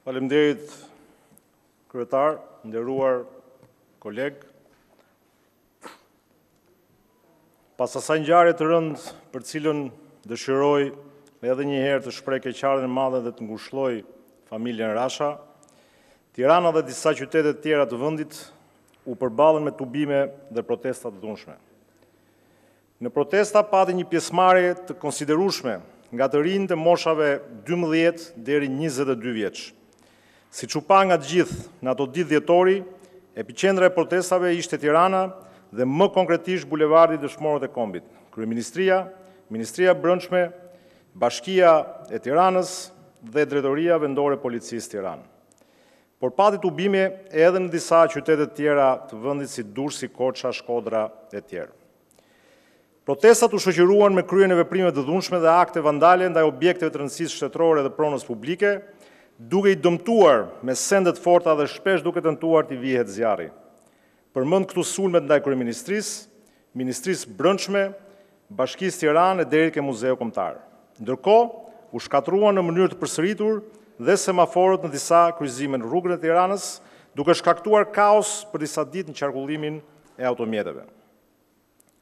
Faleminderit kryetar, nderuar kolegë. Pas asaj ngjarje të rëndë për cilën dëshiroj edhe një herë të shpreh keqardhjen e madhe dhe të ngushlloj familjen Rasha, Tirana dhe disa qytete të tjera të vendit u përballën me tubime dhe protesta të dhunshme. Në protesta pati një pjesëmarrje të konsiderueshme nga të rinj të moshave dymbëdhjetë deri njëzet e dy vjeç. Siç u pa nga të gjithë në ato ditë dhjetori, epiqendra e protestave ishte Tirana dhe më konkretisht bulevardi Dëshmorët e Kombit. Kryeministria, Ministria e Brendshme, Bashkia e Tiranës dhe Drejtoria Vendore Policisë Tiranë. Por pati tubime edhe në disa qytete të tjera të vendit si Durrësi, Korça, Shkodra e tjerë. Protestat u shoqëruan me kryerjen e veprimeve të dhunshme dhe akte vandale ndaj objekteve të rëndësisë shtetërore dhe pronës publike, duke i dëmtuar me sende të forta dhe shpesh duke tentuar t'i vihet zjarri. Përmend këtu sulmet ndaj Kryeministrisë, Ministrisë Brendshme, Bashkisë Tiranë e deri ke Muzeu Kombëtar. Ndërkohë, u shkatërruan në mënyrë të përsëritur dhe semaforët në disa kryqëzime në rrugën e Tiranës, duke shkaktuar kaos për disa ditë në qarkullimin e automjeteve.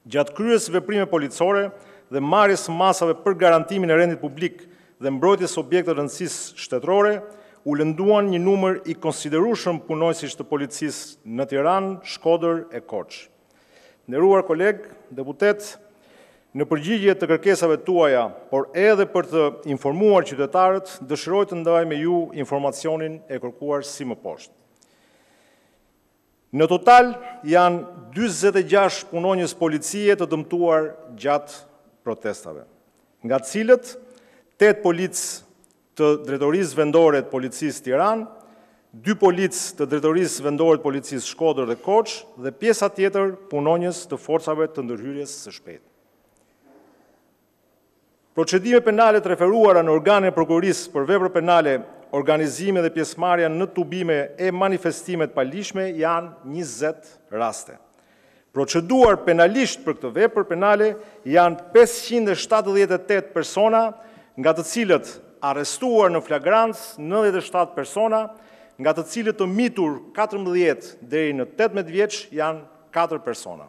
Gjatë kryerjes së veprimeve policore dhe marrjes së masave për garantimin e rendit publik dhe mbrojtjes së objekteve të rëndësisë shtetërore, u lënduan një numër i konsiderueshëm punonjësish të policisë në Tiranë, Shkodër e Korçë. Nderuar kolegë deputetë, në përgjigje të kërkesave tuaja, por edhe për të informuar qytetarët, dëshiroj të ndaj me ju informacionin e kërkuar si më poshtë. Në total janë njëzet e gjashtë punonjës policie të dëmtuar gjatë protestave, nga të cilët tetë policë të Drejtorisë Vendore të Policisë Tiranë, dy policë të Drejtorisë Vendore të Policisë Shkodër dhe Korçë dhe pjesa tjetër punonjës të Forcave të Ndërhyrjes së Shpejtë. Procedime penale të referuara në organin e prokurorisë për veprën penale Organizimi dhe pjesëmarrja në tubime e manifestime të paligjshme janë njëzet raste. Proceduar penalisht për këtë vepër penale janë pesëqind e shtatëdhjetë e tetë persona, nga të cilët arrestuar në flagrancë nëntëdhjetë e shtatë persona, nga të cilët të mitur katërmbëdhjetë deri në tetëmbëdhjetë vjeç janë katër persona.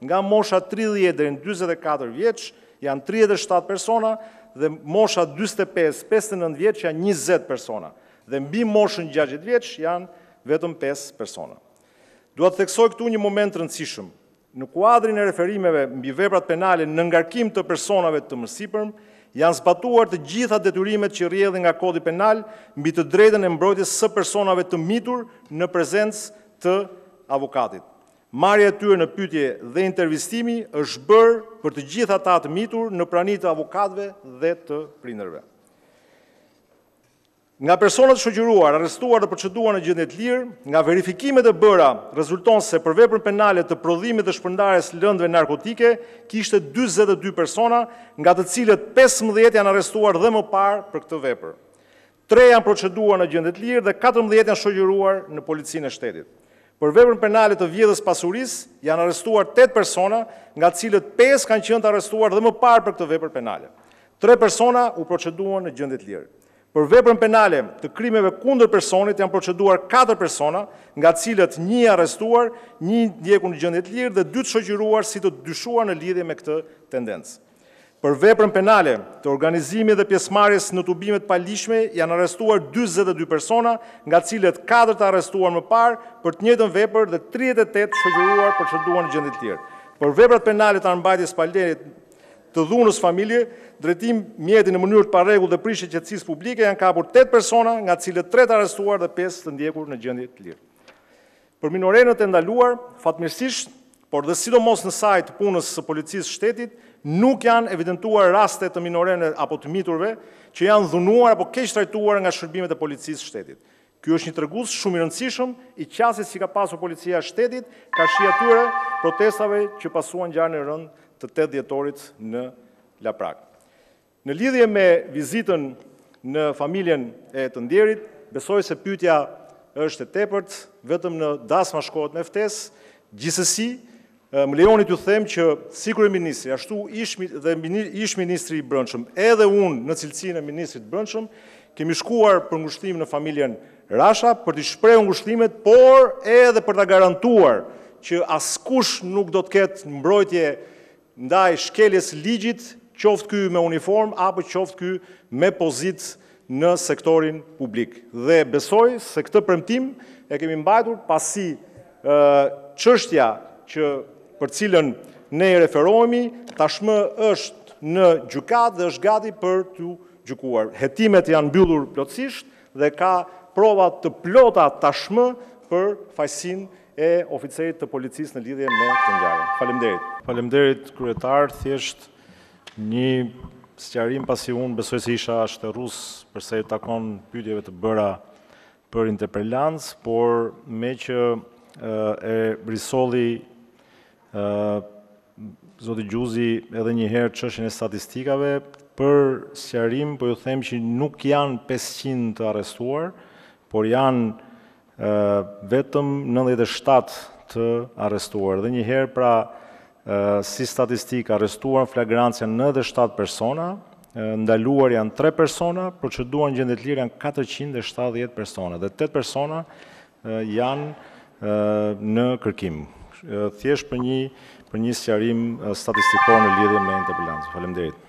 Nga mosha tridhjetë deri në dyzet e katër vjeç janë tridhjetë e shtatë persona dhe mosha dyzet e pesë, pesëdhjetë e nëntë vjeç janë njëzet persona dhe mbi moshën gjashtëdhjetë vjeç janë vetëm pesë persona. Dua të theksoj këtu një moment të rëndësishëm. Në kuadrin e referimeve mbi veprat penale në ngarkim të personave të mësipërm, janë zbatuar të gjitha detyrimet që rrjedhin nga Kodi Penal mbi të drejtën e mbrojtjes së personave të mitur në prezencë të avokatit. Marrja e tyre në pyetje dhe intervistimi është bërë për të gjithë ata të mitur në prani të avokatëve dhe të prindërve. Nga personat e shoqëruar, arrestuar dhe proceduar në gjendje të lirë, nga verifikimet e bëra rezulton se për veprën penale të prodhimit dhe shpërndarjes së lëndëve narkotike kishte 42 persona, nga të cilët 15 janë arrestuar dhe më parë për këtë vepër. Tre janë proceduar në gjendje të lirë dhe katërmbëdhjetë janë shoqëruar në Policinë e Shtetit. Për veprën penale të vjedhjes së pasurisë janë arrestuar tetë persona, nga të cilët pesë kanë qenë të arrestuar dhe më parë për këtë vepër penale. Tre persona u proceduan në gjendje të lirë. Për veprën penale të krimeve kundër personit janë proceduar katër persona, nga të cilët një i arrestuar, një i ndjekur në gjendje të lirë dhe dy të shoqëruar si të dyshuar në lidhje me këtë tendencë. Për veprën penale të organizimit dhe pjesëmarrjes në tubime të paligjshme janë arrestuar dyzet e dy persona, nga të cilët katër të arrestuar më parë për të njëjtën vepër dhe tridhjetë e tetë shoqëruar, proceduar në gjendje të lirë. Për veprat penale të armëmbajtjes pa leje të dhunës në familje, drejtim mjeti në mënyrë të parregullt dhe prishje qetësisë publike janë kapur tetë persona, nga të cilët tre të arrestuar dhe pesë të ndjekur në gjendje të lirë. Për minorenët e ndaluar, fatmirësisht, por dhe sidomos në sajë të punës së Policisë së Shtetit, nuk janë evidentuar raste të minorenëve apo të miturve që janë dhunuar apo keqtrajtuar nga shërbimet e Policisë së Shtetit. Ky është një tregues shumë i rëndësishëm i qasjes që ka pasur Policia e Shtetit karshi atyre protestave që pasuan ngjarjen e rëndë të tetë dhjetorit në Laprakë. Në lidhje me vizitën në familjen e të ndjerit, besoj se pyetja është e tepërt, vetëm në dasma shkohet me ftesë, gjithsesi, më lejoni t'ju them që si kryeministri, ashtu dhe ish ministri i Brendshëm, edhe unë në cilësinë e ministrit të Brendshëm, kemi shkuar për ngushëllim në familjen Rasha për t'i shprehur ngushëllimet, por edhe për ta garantuar që askush nuk do të ketë mbrojtje ndaj shkeljes së ligjit qoftë ky me uniformë apo qoftë ky me pozitë në sektorin publik dhe besoj se këtë premtim e kemi mbajtur pasi çështja që për cilën ne i referohemi tashmë është në gjykatë dhe është gati për t'u gjykuar. Hetimet janë mbyllur plotësisht dhe ka prova të plota tashmë për fajësinë e oficerit të policisë në lidhje me këtë ngjarje. Faleminderit. Faleminderit kryetar, thjesht një sqarim pasi unë besoj se isha shterrus për sa i takon pyetjeve të bëra për interpelancë, por meqë e risolli zoti Gjuzi edhe një herë çështjen e statistikave, për sqarim po ju them që nuk janë 500 të arrestuar, por janë Vetëm nëntëdhjetë e shtatë të arrestuar. Dhe njëherë pra si statistikë arrestuar në flagrancë janë nëntëdhjetë e shtatë persona, ndaluar janë tre persona, proceduar në gjendje të lirë janë katërqind e shtatëdhjetë persona dhe tetë persona janë në kërkim. Thjesht për një për një sqarim statistikor në lidhje me interpelancën. Faleminderit.